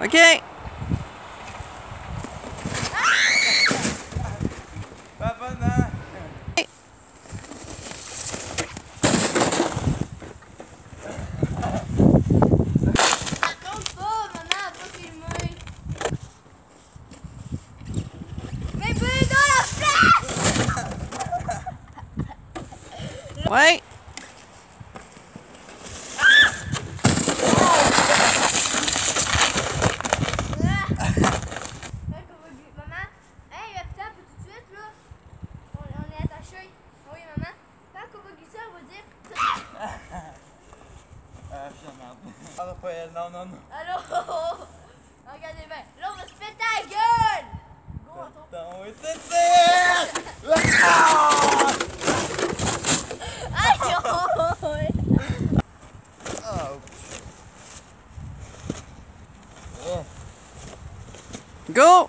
OK. Papa, Ah, je merde. Ah, pas elle, non, non, non. Allô? Regardez bien. Là, on va se péter la gueule! Go, on tombe. Oui, c'est Aïe! oh, ouais. Oh. Oh. Go.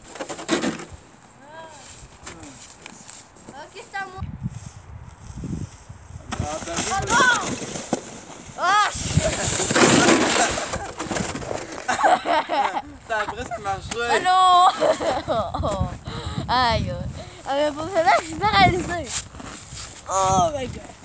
Ah? Oh non! Oh? Aïe. Ah, pour cela, je suis paralysée. Oh my god.